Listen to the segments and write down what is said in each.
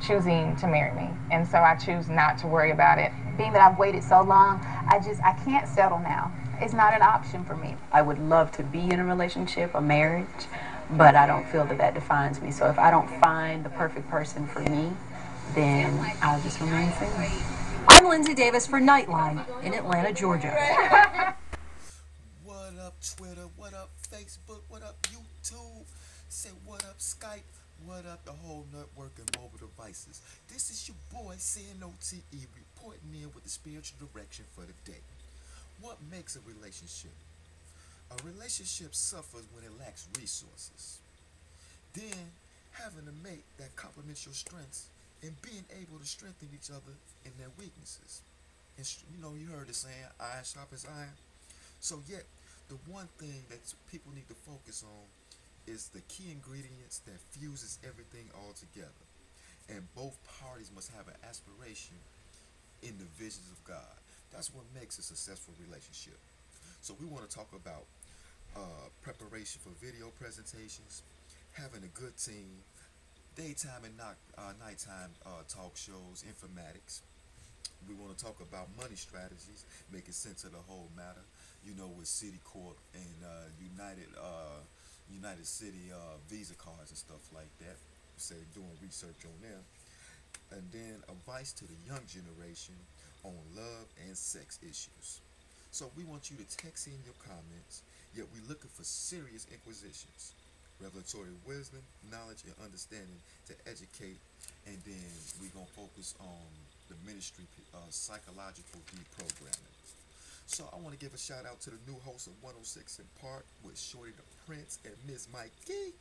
choosing to marry me. And so I choose not to worry about it. Being that I've waited so long, I just, I can't settle now. It's not an option for me. I would love to be in a relationship, a marriage, but I don't feel that that defines me. So if I don't find the perfect person for me, then I'll just remain single. I'm Lindsay Davis for Nightline in Atlanta, Georgia. what up, Twitter? What up, Facebook? What up, YouTube? Say what up, Skype? What up, the whole network and mobile devices? This is your boy, CNOTE, reporting in with the spiritual direction for the day. What makes a relationship? A relationship suffers when it lacks resources. Then, having a mate that complements your strengths and being able to strengthen each other in their weaknesses. And you know, you heard the saying, iron sharpens iron. So yet, the one thing that people need to focus on is the key ingredients that fuses everything all together. And both parties must have an aspiration in the visions of God. That's what makes a successful relationship. So we want to talk about uh, preparation for video presentations, having a good team, daytime and not, uh, nighttime uh, talk shows, informatics. We want to talk about money strategies, making sense of the whole matter. You know, with Citicorp and uh, United uh, United City uh, Visa cards and stuff like that. Say doing research on them. And then advice to the young generation on love and sex issues. So we want you to text in your comments, yet we're looking for serious inquisitions, revelatory wisdom, knowledge, and understanding to educate, and then we're going to focus on the ministry uh, psychological deprogramming. So I want to give a shout out to the new host of 106 & Park with Shorty the Prince and Miss Mykie.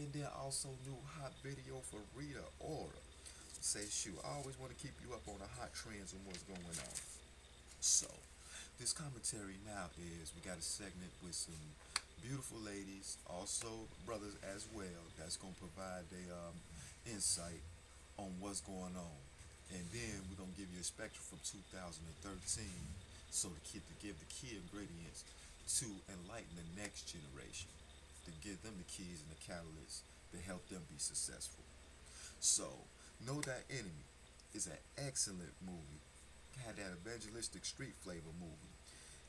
And then also new hot video for Rita Ora. Say shoot, I always want to keep you up on the hot trends and what's going on. So, this commentary now is we got a segment with some beautiful ladies, also brothers as well, that's going to provide their um, insight on what's going on. And then we're going to give you a spectrum from 2013 so to, keep, to give the key ingredients to enlighten the next generation, to give them the keys and the catalyst to help them be successful. So, Know that Enemy is an excellent movie. Had that evangelistic street flavor movie.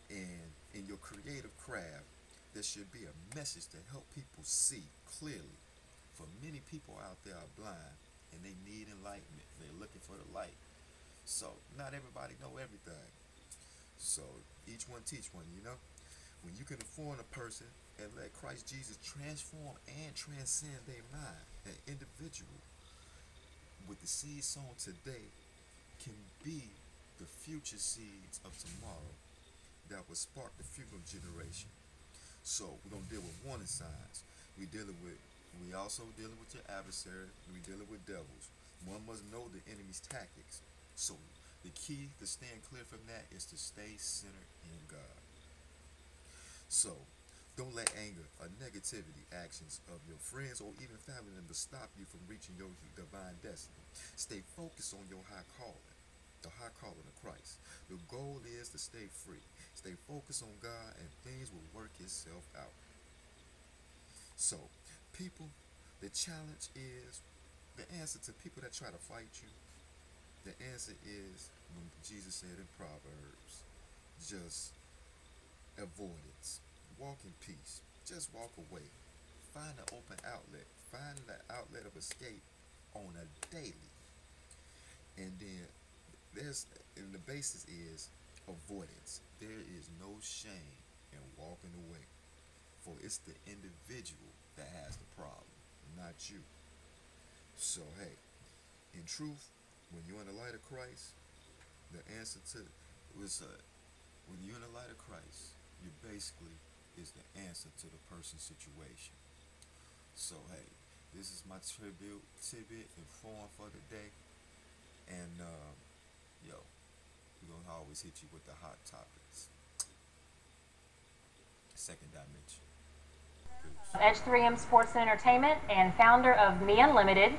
And in your creative craft, there should be a message to help people see clearly. For many people out there are blind and they need enlightenment. They're looking for the light. So not everybody know everything. So each one teach one, you know? When you can inform a person and let Christ Jesus transform and transcend their mind, an individual with the seeds sown today can be the future seeds of tomorrow that will spark the future generation. So we're gonna deal with warning signs. We dealing with we also dealing with your adversary, we dealing with devils. One must know the enemy's tactics. So the key to staying clear from that is to stay centered in God. So, don't let anger or negativity actions of your friends or even family members stop you from reaching your divine destiny. Stay focused on your high calling, the high calling of Christ. The goal is to stay free. Stay focused on God and things will work itself out. So, people, the challenge is the answer to people that try to fight you the answer is when Jesus said in Proverbs, just avoidance. Walk in peace. Just walk away. Find an open outlet. Find the outlet of escape on a daily. And then there's and the basis is avoidance. There is no shame in walking away. For it's the individual that has the problem, not you. So hey, in truth, when you're in the light of Christ, the answer to was uh, when you're in the light of Christ, you basically is the answer to the person's situation. So hey, this is my tribute, tidbit, inform for the day, and uh, yo, we're gonna always hit you with the hot topics. Second dimension. Edge 3M Sports and Entertainment and founder of Me Unlimited.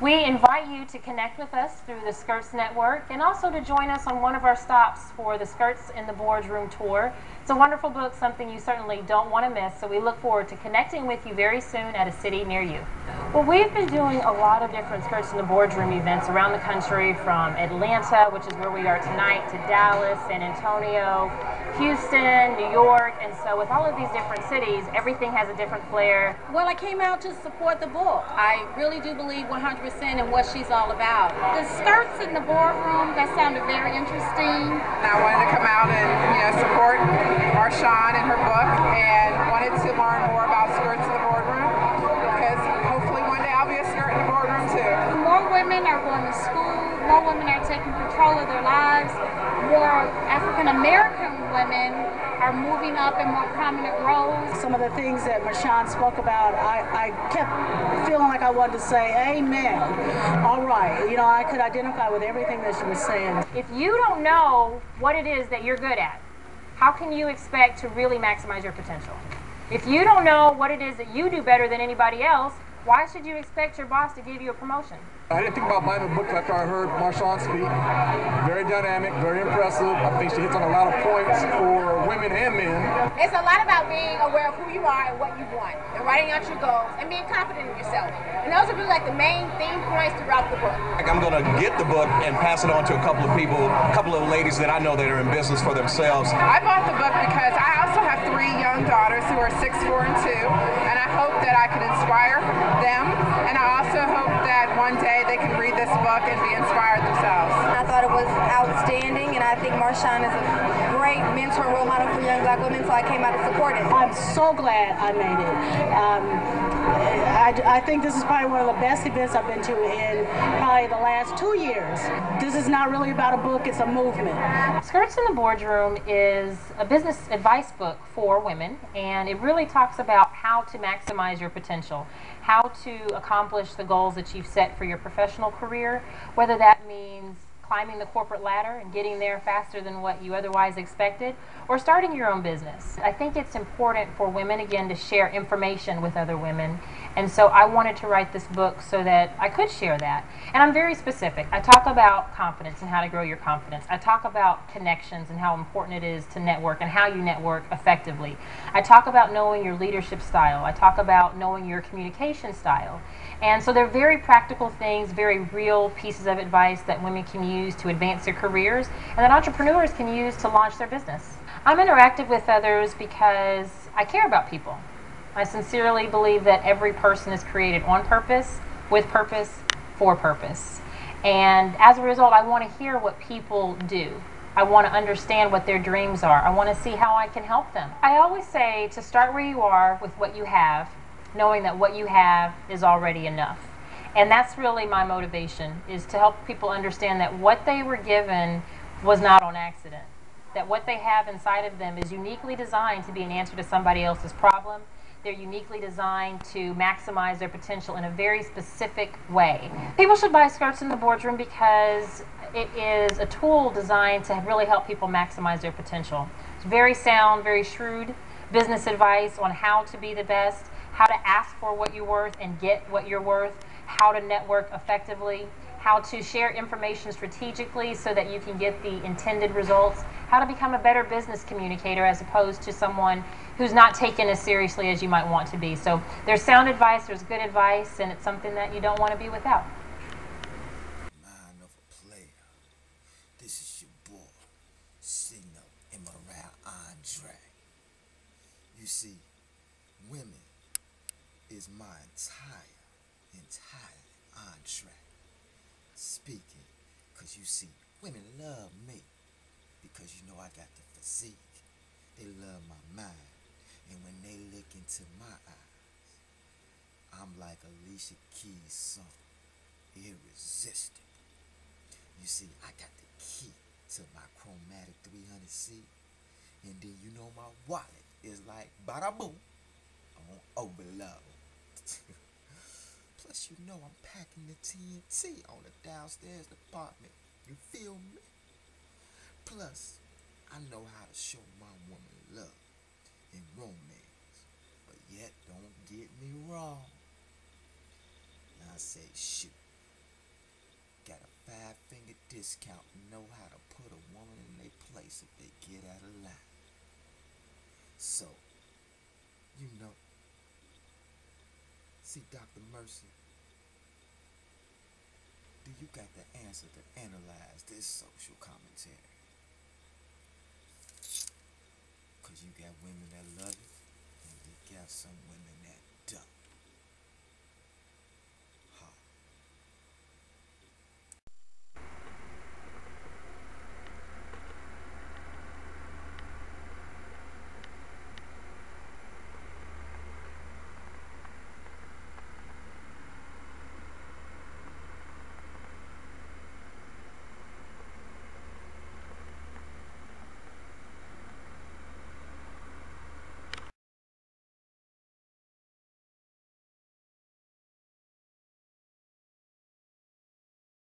We invite you to connect with us through the Skirts Network and also to join us on one of our stops for the Skirts in the Boardroom tour. It's a wonderful book, something you certainly don't want to miss, so we look forward to connecting with you very soon at a city near you. Well, we've been doing a lot of different skirts in the boardroom events around the country, from Atlanta, which is where we are tonight, to Dallas, San Antonio, Houston, New York, and so with all of these different cities, everything has a different flair. Well, I came out to support the book. I really do believe 100% in what she's all about. The skirts in the boardroom, that sounded very interesting. I wanted to come out taking control of their lives. More African American women are moving up in more prominent roles. Some of the things that Marshawn spoke about, I, I kept feeling like I wanted to say, Amen. All right. You know, I could identify with everything that she was saying. If you don't know what it is that you're good at, how can you expect to really maximize your potential? If you don't know what it is that you do better than anybody else, why should you expect your boss to give you a promotion? I didn't think about buying the book after I heard Marshawn speak. Very dynamic, very impressive. I think she hits on a lot of points for women and men. It's a lot about being aware of who you are and what you want, and writing out your goals, and being confident in yourself. And those are really like the main theme points throughout the book. I'm going to get the book and pass it on to a couple of people, a couple of ladies that I know that are in business for themselves. I bought the book because I also have three young daughters who are six, four, and two, and I hope that I can inspire them, and I also hope that one day they can read this book and be inspired themselves. I thought it was outstanding, and I think Marshawn is a great mentor role model for young black women, so I came out to support it. I'm so glad I made it. Um, I, I think this is probably one of the best events I've been to in probably the last two years. This is not really about a book, it's a movement. Skirts in the Boardroom is a business advice book for women, and it really talks about how to maximize your potential, how to accomplish the goals that you've set for your professional career, whether that means climbing the corporate ladder and getting there faster than what you otherwise expected, or starting your own business. I think it's important for women, again, to share information with other women. And so I wanted to write this book so that I could share that. And I'm very specific. I talk about confidence and how to grow your confidence. I talk about connections and how important it is to network and how you network effectively. I talk about knowing your leadership style. I talk about knowing your communication style. And so they're very practical things, very real pieces of advice that women can use to advance their careers and that entrepreneurs can use to launch their business. I'm interactive with others because I care about people. I sincerely believe that every person is created on purpose, with purpose, for purpose. And as a result, I want to hear what people do. I want to understand what their dreams are. I want to see how I can help them. I always say to start where you are with what you have, knowing that what you have is already enough. And that's really my motivation is to help people understand that what they were given was not on accident. That what they have inside of them is uniquely designed to be an answer to somebody else's problem. They're uniquely designed to maximize their potential in a very specific way. People should buy Skirts in the Boardroom because it is a tool designed to really help people maximize their potential. It's very sound, very shrewd business advice on how to be the best, how to ask for what you're worth and get what you're worth, how to network effectively, how to share information strategically so that you can get the intended results, how to become a better business communicator as opposed to someone who's not taken as seriously as you might want to be. So there's sound advice, there's good advice, and it's something that you don't want to be without. You see, women is my entire, entire entree. Speaking, cause you see, women love me. Because you know I got the physique. They love my mind. And when they look into my eyes, I'm like Alicia Keys' song, irresistible. You see, I got the key to my chromatic 300C. And then you know my wallet is like bada boom on overload. You know I'm packing the TNT on the downstairs department. You feel me? Plus, I know how to show my woman love and romance. But yet, don't get me wrong. I say, shoot. Got a five finger discount and know how to put a woman in their place if they get out of line. So, you know, See, Dr. Mercy, do you got the answer to analyze this social commentary? Cause you got women that love it, and you got some women that don't.